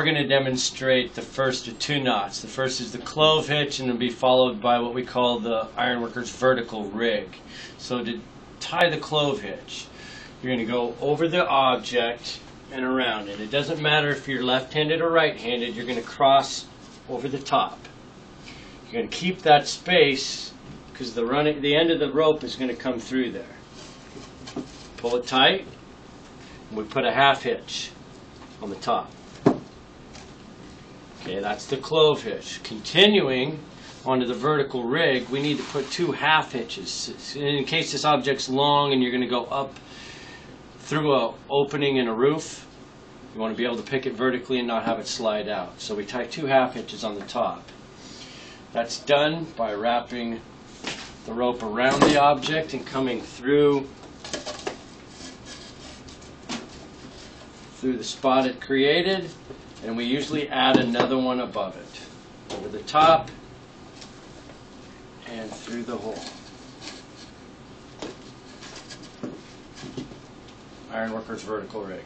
We're going to demonstrate the first of two knots. The first is the clove hitch and it'll be followed by what we call the ironworker's vertical rig. So to tie the clove hitch, you're going to go over the object and around it. It doesn't matter if you're left-handed or right-handed, you're going to cross over the top. You're going to keep that space because the the end of the rope is going to come through there. Pull it tight. And we put a half hitch on the top. Okay, that's the clove hitch. Continuing onto the vertical rig, we need to put two half hitches. In case this object's long and you're going to go up through a opening in a roof, you want to be able to pick it vertically and not have it slide out. So we tie two half hitches on the top. That's done by wrapping the rope around the object and coming through through the spot it created and we usually add another one above it over the top and through the hole. Ironworkers vertical rig.